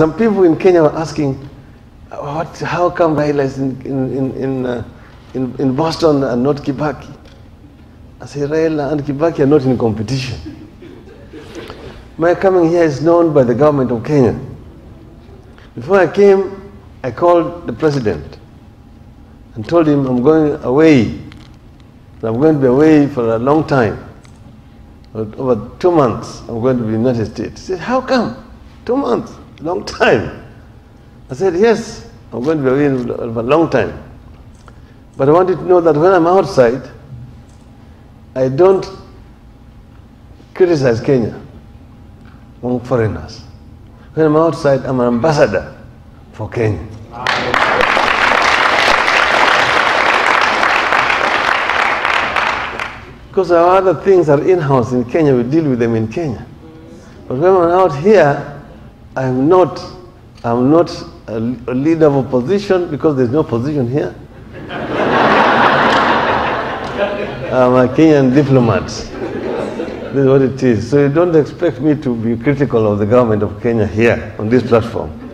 some people in Kenya were asking, what, how come Raila in, in, in, uh, in, in Boston and not Kibaki? I say, Raila and Kibaki are not in competition. My coming here is known by the government of Kenya. Before I came, I called the president and told him I'm going away. I'm going to be away for a long time. Over two months, I'm going to be in the United States. He said, How come? Two months, long time. I said, Yes, I'm going to be away for a long time. But I want you to know that when I'm outside, I don't criticize Kenya among foreigners. When I'm outside, I'm an ambassador for Kenya. Because our other things are in-house in Kenya, we deal with them in Kenya. But when I'm out here, I'm not, I'm not a, a leader of opposition because there's no position here. I'm a Kenyan diplomat. This is what it is. So you don't expect me to be critical of the government of Kenya here on this platform.